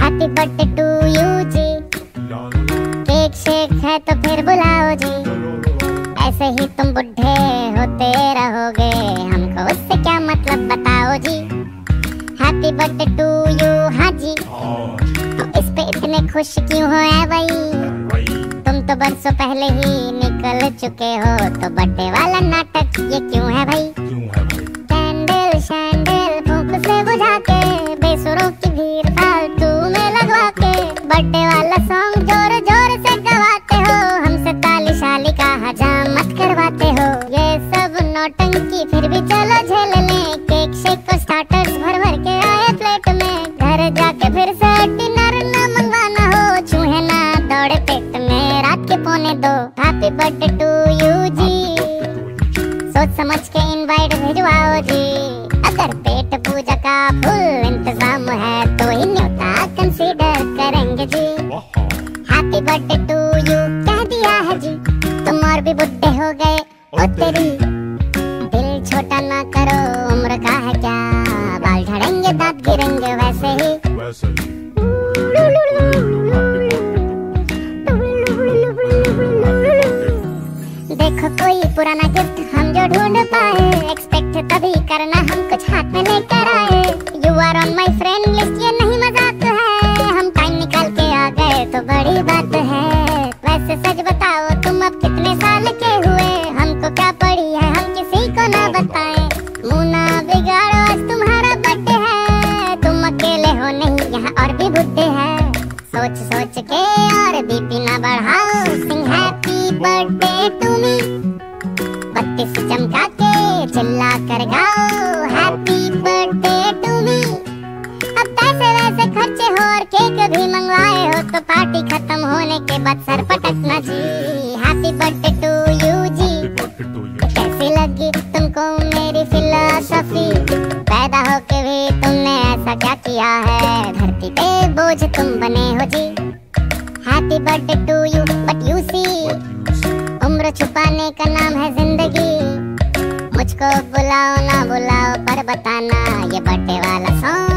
Happy birthday to you जी cake shake है तो फिर बुलाओ जी ऐसे ही तुम बुढ़े होते रहोगे हमको उससे क्या मतलब बताओ जी हैप्पी बर्थडे टू यू हाँ जी तो इस पे इतने खुश क्यों हो है भाई तुम तो बरसों पहले ही निकल चुके हो तो बर्थडे वाला बर्थडे वाला सॉन्ग ज़ोर ज़ोर से गवाते हो। हमसे ताली शाली का हजामत करवाते हो। ये सब नौटंकी, फिर भी चलो झेल ले। केक शेक को स्टार्टर्स भर भर के आए प्लेट में। घर जाके फिर से डिनर ना मंगवाना हो। चूहे ना दौड़े पेट में, रात के पौने दो। हैप्पी बर्थडे टू यू जी सोच समझ के इनवाइट भिजवाओ जी अगर पेट पूजा का फुल इंतज़ाम है भी बुढ़े हो गए। ओ तेरी दिल छोटा ना करो उम्र का है क्या? बाल झड़ेंगे दांत गिरेंगे वैसे ही। देखो कोई पुराना गिफ्ट हम जो ढूंढ पाए। एक्सपेक्ट तभी करना हम कुछ हाथ में लेकर बर्थडे टू मी बत्तीस चमका के चिल्ला कर गाओ हैप्पी बर्थडे टू मी अब पैसे वैसे खर्चे हो और केक भी मंगवाए हो तो पार्टी खत्म होने के बाद सर पटकना जी हैप्पी बर्थडे टू यू जी। कैसी लगी तुमको मेरी फिलोसफी पैदा होके भी तुमने ऐसा क्या किया है? धरती पे बोझ तुम बने हो जी। हैप्पी बर्थडे टू यू छुपाने का नाम है ज़िंदगी। मुझको बुलाओ ना बुलाओ, पर बताना ये बर्थडे वाला सॉन्ग